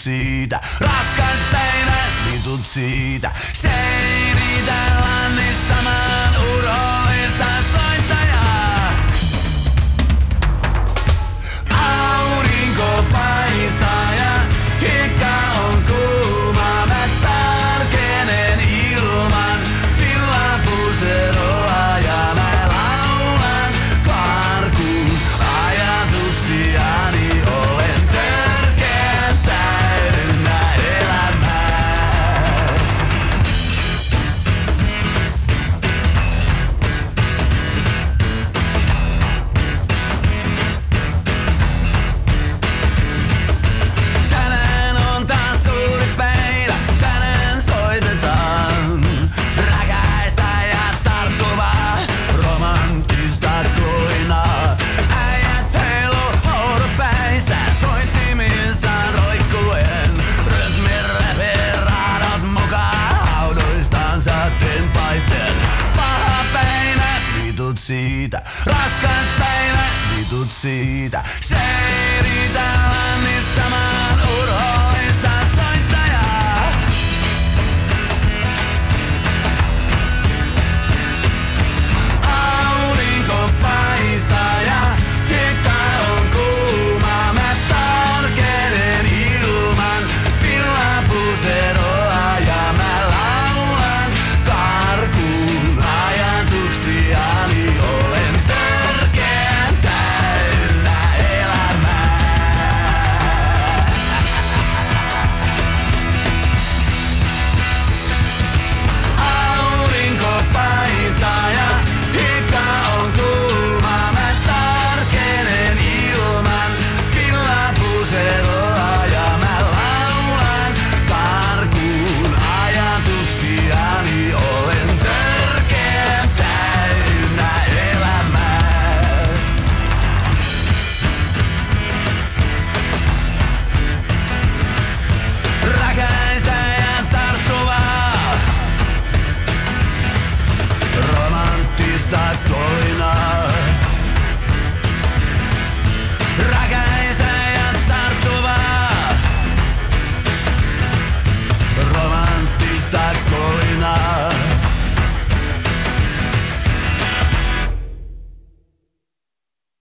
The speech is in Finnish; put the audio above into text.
siitä. Raskas päivä, vitut niin siitä. Se ei riitä lannista. Siitä. Raskas päivä, vitut siitä. Se ei riitä.